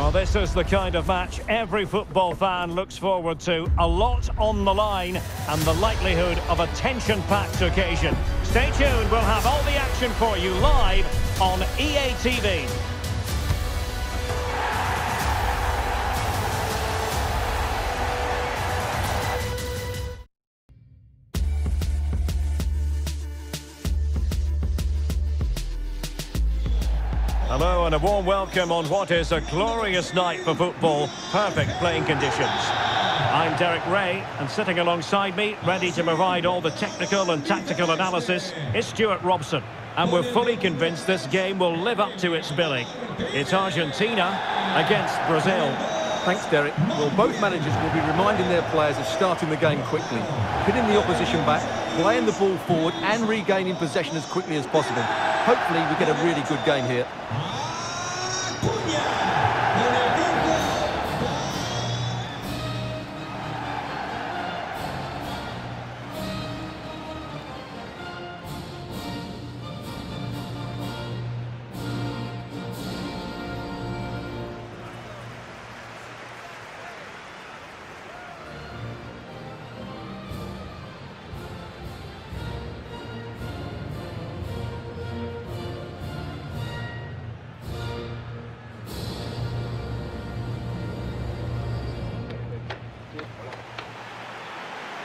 Well, this is the kind of match every football fan looks forward to. A lot on the line and the likelihood of a tension-packed occasion. Stay tuned, we'll have all the action for you live on EA TV. And a warm welcome on what is a glorious night for football. Perfect playing conditions. I'm Derek Ray, and sitting alongside me, ready to provide all the technical and tactical analysis, is Stuart Robson. And we're fully convinced this game will live up to its billing. It's Argentina against Brazil. Thanks, Derek. Well, both managers will be reminding their players of starting the game quickly, hitting the opposition back, playing the ball forward and regaining possession as quickly as possible. Hopefully we get a really good game here.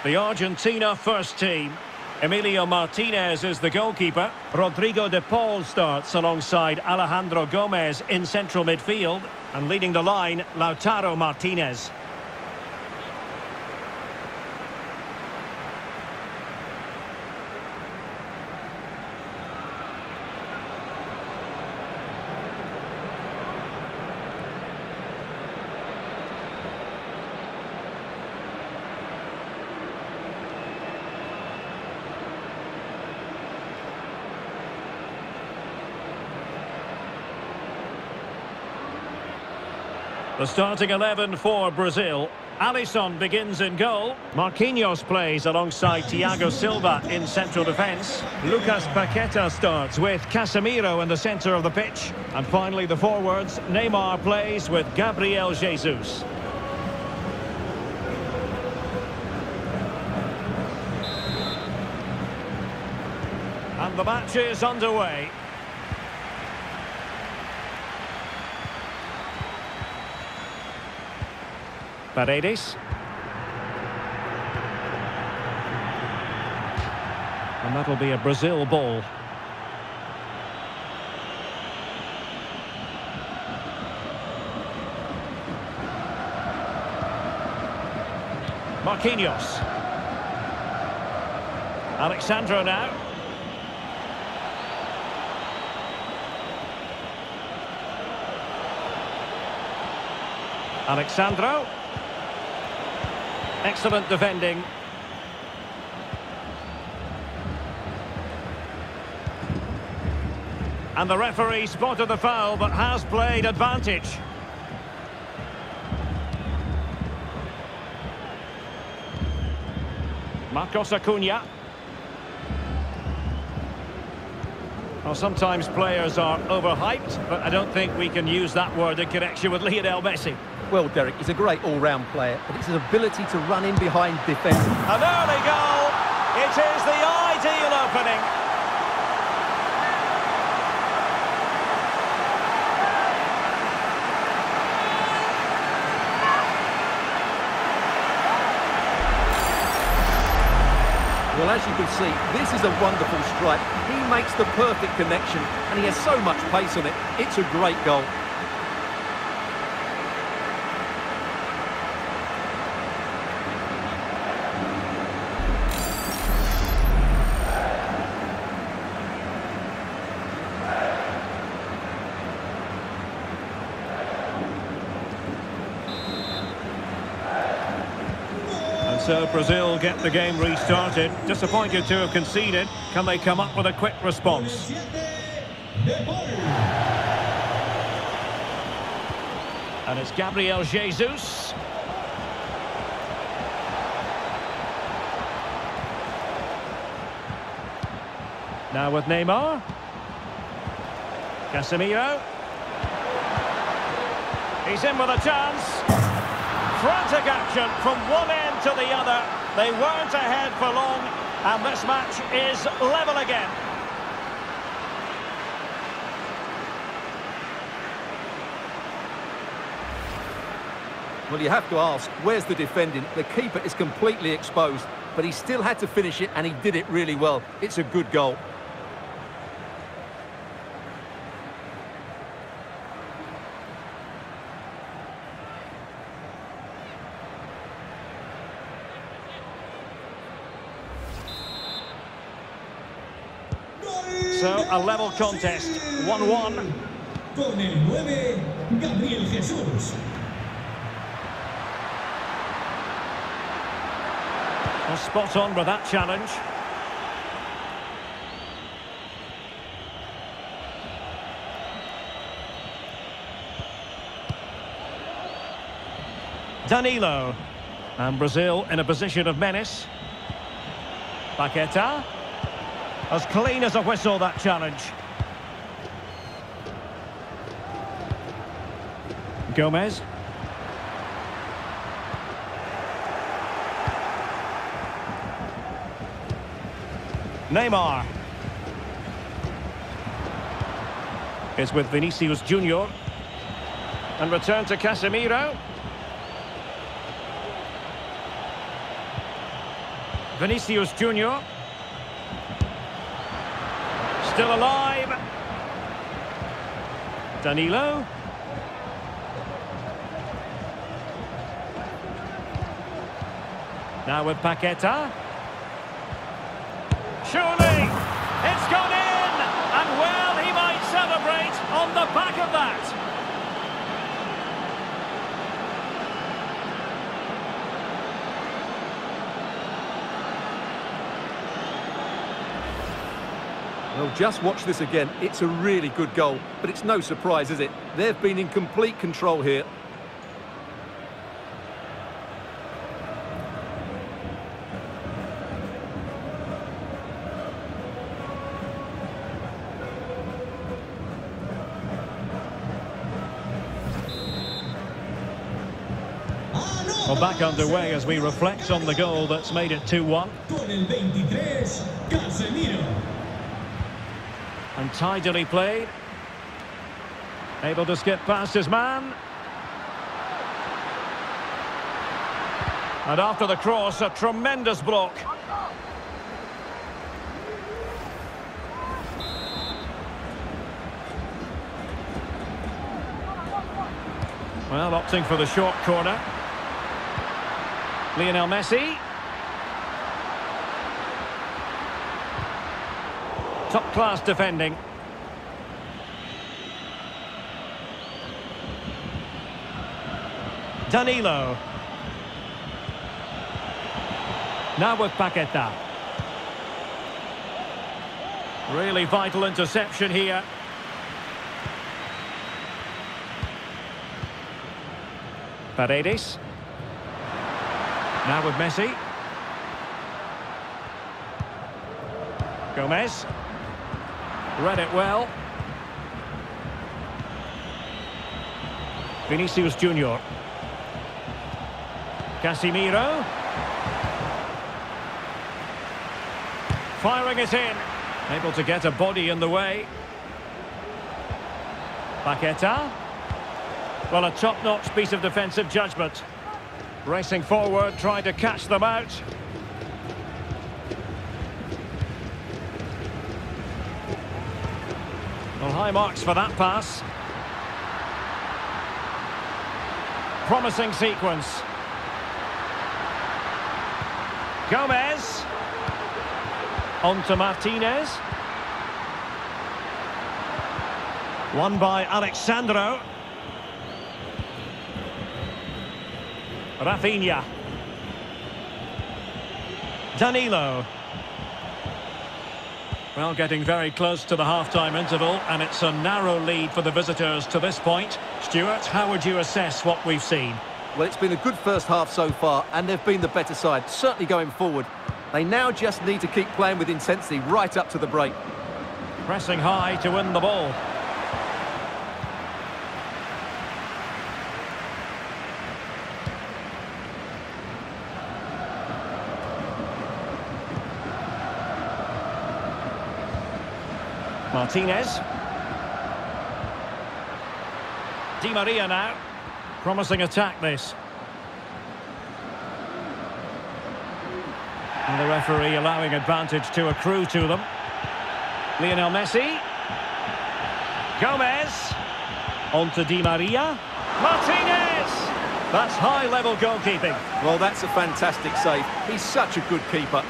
The Argentina first team. Emiliano Martinez is the goalkeeper. Rodrigo de Paul starts alongside Alejandro Gomez in central midfield. And leading the line, Lautaro Martinez. The starting 11 for Brazil. Alisson begins in goal. Marquinhos plays alongside Thiago Silva in central defence. Lucas Paqueta starts with Casemiro in the centre of the pitch. And finally the forwards, Neymar plays with Gabriel Jesus. And the match is underway. Paredes. And that'll be a Brazil ball. Marquinhos. Alex Sandro now. Alex Sandro. Excellent defending. And the referee spotted the foul, but has played advantage. Marcos Acuna. Well, sometimes players are overhyped, but I don't think we can use that word in connection with Lionel Messi. Well, Derek, he's a great all-round player, but it's his ability to run in behind defenders. An early goal! It is the ideal opening. Well, as you can see, this is a wonderful strike. He makes the perfect connection, and he has so much pace on it. It's a great goal. So Brazil get the game restarted. Disappointed to have conceded. Can they come up with a quick response? And it's Gabriel Jesus. Now with Neymar. Casemiro. He's in with a chance. Frantic action from one end to the other. They weren't ahead for long, and this match is level again. Well, you have to ask, where's the defending? The keeper is completely exposed, but he still had to finish it, and he did it really well. It's a good goal. So, a level contest, 1-1. Con el 9, Gabriel Jesús. Well, spot on with that challenge. Danilo. And Brazil in a position of menace. Paqueta. As clean as a whistle, that challenge. Gomez. Neymar. Is with Vinicius Junior. And return to Casemiro. Vinicius Junior. Still alive. Danilo. Now with Paqueta. Surely, it's gone in! And well, he might celebrate on the back of that. Well, just watch this again. It's a really good goal, but it's no surprise, is it? They've been in complete control here. Well, back underway as we reflect on the goal that's made it 2-1. Con el 23, Casemiro. And tidily played. Able to skip past his man. And after the cross, a tremendous block. Well, opting for the short corner. Lionel Messi. Top-class defending. Danilo. Now with Paqueta. Really vital interception here. Paredes. Now with Messi. Gomez. Read it well. Vinicius Junior. Casemiro. Firing it in. Able to get a body in the way. Paqueta. Well, a top-notch piece of defensive judgment. Racing forward, trying to catch them out. High marks for that pass. Promising sequence. Gomez. On to Martinez. Won by Alex Sandro. Rafinha. Danilo. Well, getting very close to the half-time interval, and it's a narrow lead for the visitors to this point. Stuart, how would you assess what we've seen? Well, it's been a good first half so far, and they've been the better side, certainly going forward. They now just need to keep playing with intensity right up to the break. Pressing high to win the ball. Martinez. Di Maria now. Promising attack this. And the referee allowing advantage to accrue to them. Lionel Messi. Gomez. On to Di Maria. Martinez! That's high-level goalkeeping. Well, that's a fantastic save. He's such a good keeper.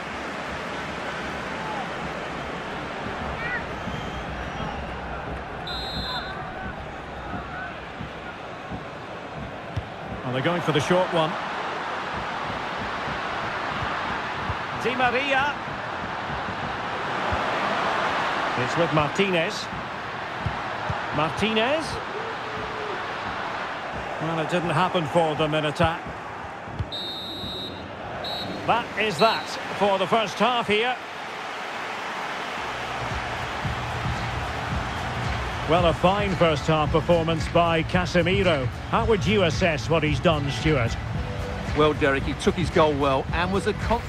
Going for the short one. Di Maria. It's with Martinez. Martinez. Well, it didn't happen for them in attack. That is that for the first half here. Well, a fine first half performance by Casemiro. How would you assess what he's done, Stuart? Well, Derek, he took his goal well and was a con...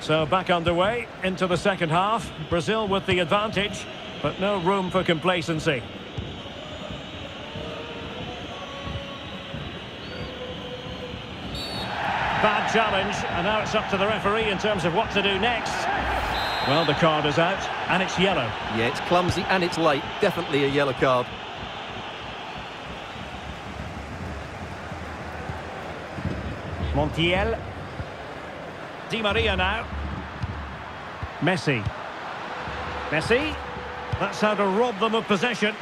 So back underway into the second half. Brazil with the advantage, but no room for complacency. Bad challenge, and now it's up to the referee in terms of what to do next. Well, the card is out, and it's yellow. Yeah, it's clumsy and it's late. Definitely a yellow card. Montiel. Di Maria now. Messi. Messi. That's how to rob them of possession.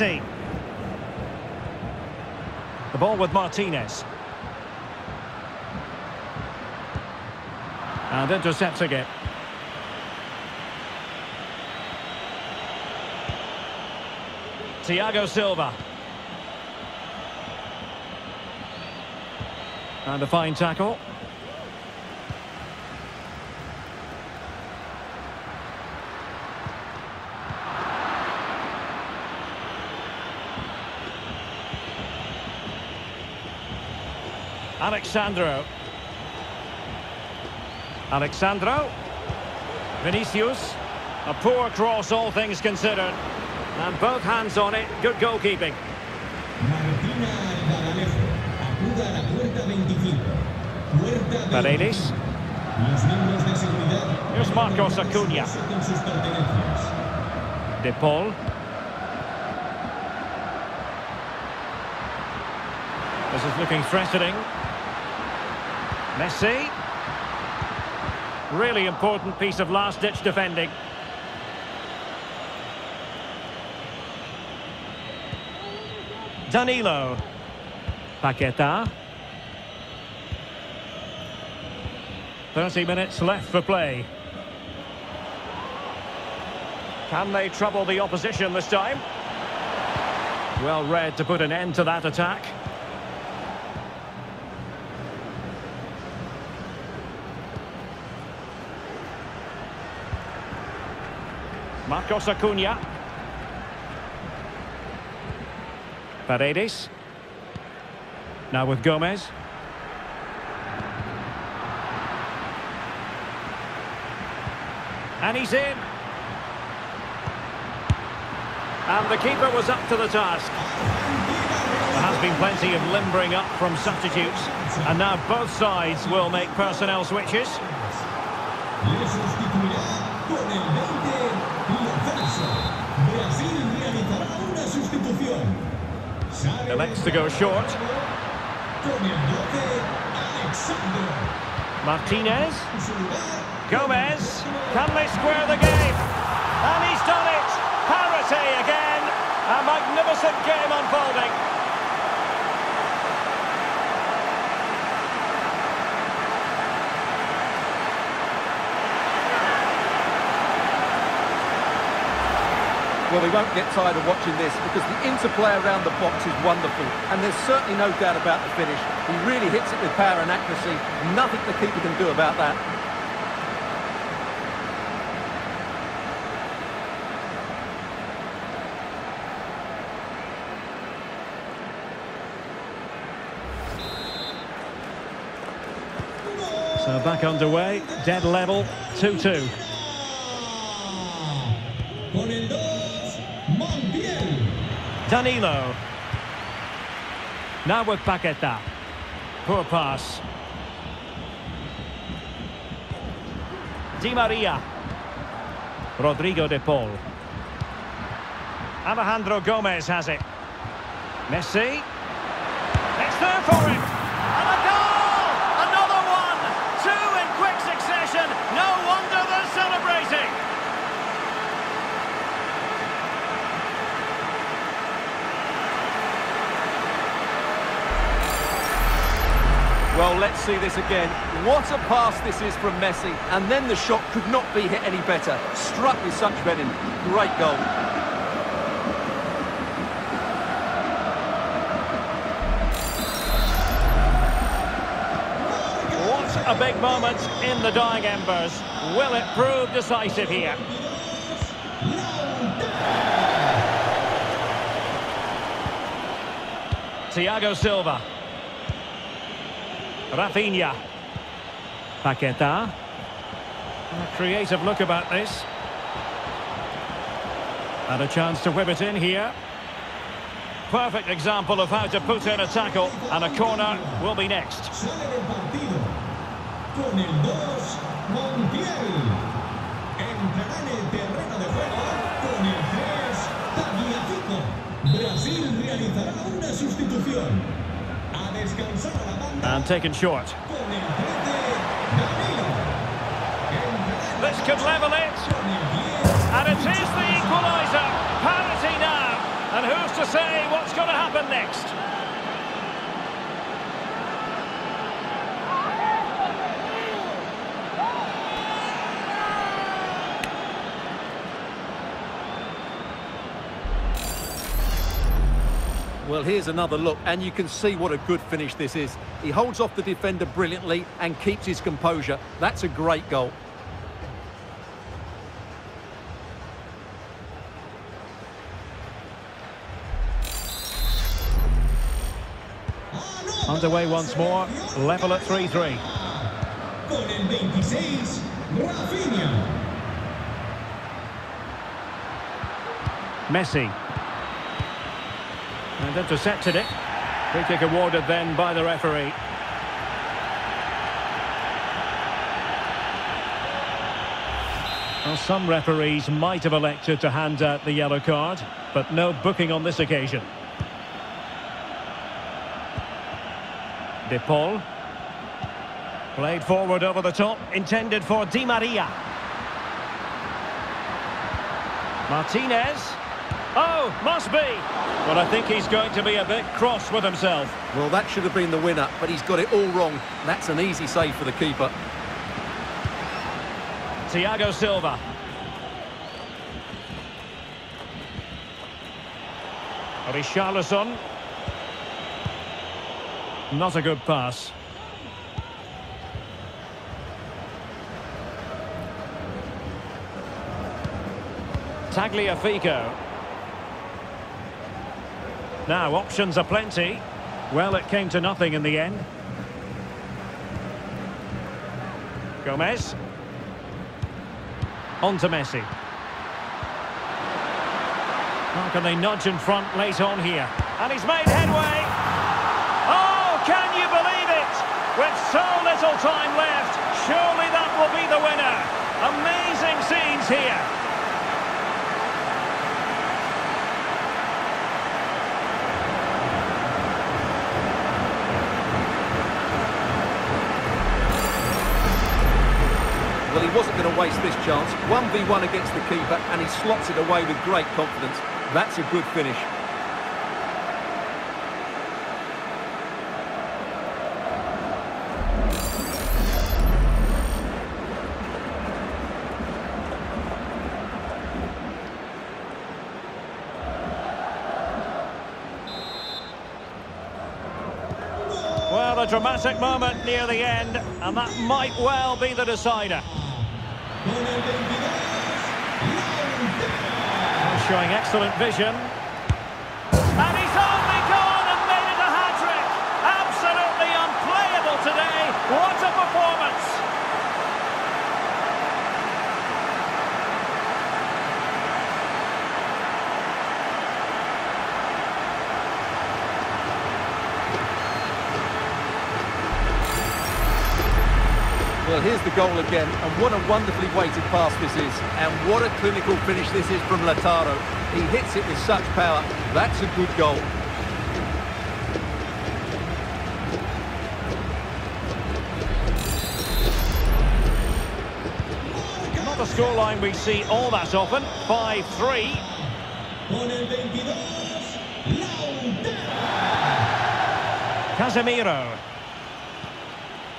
Messi. The ball with Martinez. And intercepting it. Thiago Silva. And a fine tackle. Alex Sandro. Alexandro. Vinicius. A poor cross, all things considered. And both hands on it. Good goalkeeping. Martina Badamejo. Acuda a la puerta 25. Puerta Paredes. Here's Marcos Acuna. De Paul. This is looking threatening. Messi. Really important piece of last-ditch defending. Danilo. Paqueta. 30 minutes left for play. Can they trouble the opposition this time? Well read to put an end to that attack. Marcos Acuna. Paredes. Now with Gomez. And he's in. And the keeper was up to the task. There has been plenty of limbering up from substitutes. And now both sides will make personnel switches. Le sustituirá con el 20 Lorenzo. Brasil realizará una sustitución. Sale Elects to go short. Con el 12, Alex Sandro. Martinez. Gomez. Can they square the game? And he's done it. Parity again. A magnificent game unfolding. Well, we won't get tired of watching this because the interplay around the box is wonderful. And there's certainly no doubt about the finish. He really hits it with power and accuracy. Nothing the keeper can do about that. So back underway, dead level, 2-2. Danilo. Now with Paqueta. Poor pass. Di Maria. Rodrigo de Paul. Alejandro Gomez has it. Messi. It's there for him. And a goal! Another one! Two in quick succession. No wonder they're celebrating. Well, let's see this again. What a pass this is from Messi. And then the shot could not be hit any better. Struck with such venom. Great goal. What a big moment in the dying embers. Will it prove decisive here? Thiago Silva. Rafinha. Paqueta. A creative look about this. And a chance to whip it in here. Perfect example of how to put in a tackle. And a corner will be next. Sale del partido. Con el 2, Montiel. Entrará en el terreno de juego con el 3, Tagliafico. Brasil realizará una sustitución. And taken short. con el 13, Danilo. Entrará en This could level it. con el 10, And it is the equaliser. Parity now. And who's to say what's going to happen next? Well, here's another look, and you can see what a good finish this is. He holds off the defender brilliantly and keeps his composure. That's a great goal. Underway once more. Level at 3-3. Con el 26, Rafinha. Messi. And intercepted it. Free kick awarded then by the referee. Well, some referees might have elected to hand out the yellow card, but no booking on this occasion. De Paul. Played forward over the top, intended for Di Maria. Martinez. Must be. But I think he's going to be a bit cross with himself. Well, that should have been the winner, but he's got it all wrong. That's an easy save for the keeper. Thiago Silva. Richarlison. Not a good pass. Tagliafico. Now, options are plenty. Well, it came to nothing in the end. Gomez. On to Messi. How can they nudge in front late on here? And he's made headway. Oh, can you believe it? With so little time left, surely that will be the winner. Amazing scenes here. Well, he wasn't going to waste this chance. 1v1 against the keeper, and he slots it away with great confidence. That's a good finish. Well, a dramatic moment near the end, and that might well be the decider. Con el 22, Lautaro. Showing excellent vision. And he's only gone and made it a hat-trick. Absolutely unplayable today. What a performance. Well, here's the goal again, and what a wonderfully weighted pass this is. And what a clinical finish this is from Lautaro. He hits it with such power. That's a good goal. Not a scoreline we see all that often. 5-3. Con el 22, Lautaro. Casemiro.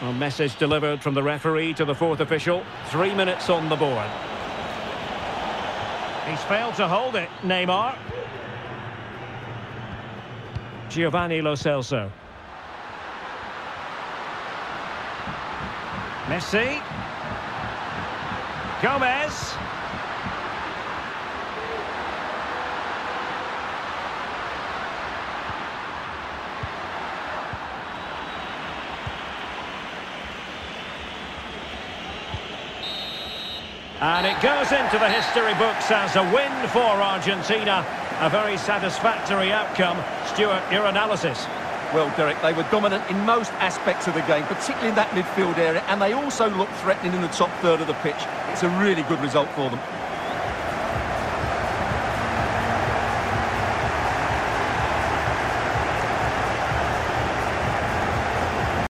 A message delivered from the referee to the fourth official. Three minutes on the board. He's failed to hold it, Neymar. Giovanni Lo Celso. Messi. Gomez. And it goes into the history books as a win for Argentina. A very satisfactory outcome. Stuart, your analysis. Well, Derek, they were dominant in most aspects of the game, particularly in that midfield area, and they also looked threatening in the top third of the pitch. It's a really good result for them.